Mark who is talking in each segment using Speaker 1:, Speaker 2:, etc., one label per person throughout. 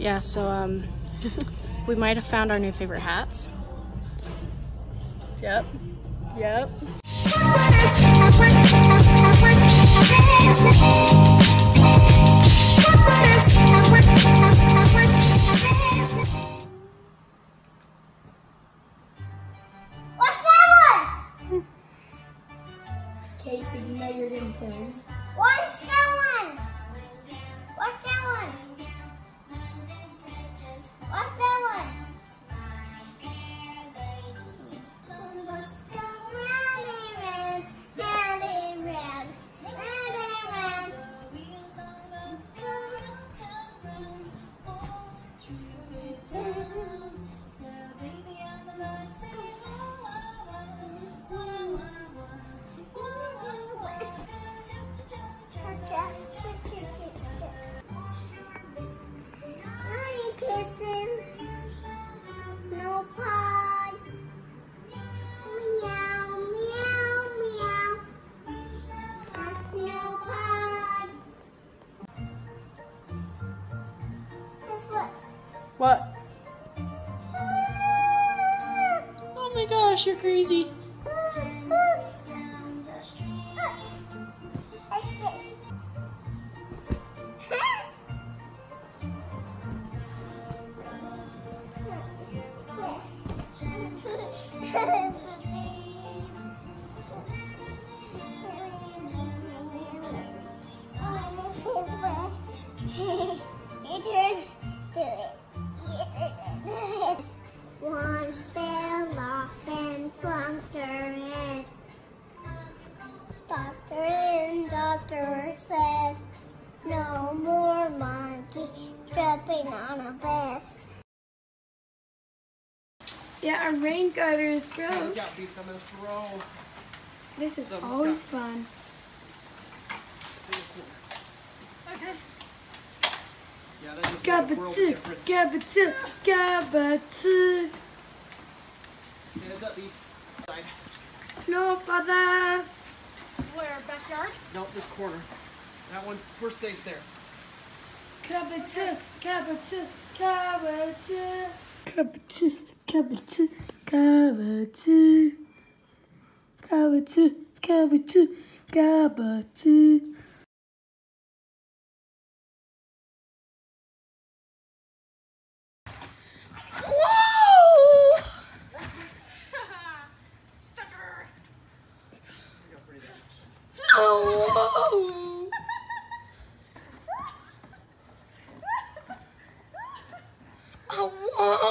Speaker 1: yeah, so um, we might have found our new favorite hats. Yep. Yep.
Speaker 2: What's that one?
Speaker 3: Kate, you know you're getting filmed?
Speaker 2: What?
Speaker 1: Oh my gosh, you're crazy.
Speaker 2: One fell off and bumped her head. Doctor and doctor said, no more monkey jumping on a bed.
Speaker 3: Yeah, our rain gutter is gross.
Speaker 4: look out, peeps. I'm gonna throw.
Speaker 3: This is
Speaker 4: Some
Speaker 3: always
Speaker 4: duck.
Speaker 3: fun.
Speaker 4: Difference.
Speaker 3: gabatsu, gabatsu.
Speaker 4: Hands up, beep. Side.
Speaker 3: No, father.
Speaker 1: Where? Backyard?
Speaker 4: Nope, this corner. That one's, we're safe there.
Speaker 3: Gabatsu, gabatsu, gabatsu. Gabatsu, gabatsu, gabatsu. Gabatsu, gabatsu, gabatsu. Whoa! Oh, whoa! Oh, whoa!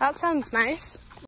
Speaker 1: That sounds nice.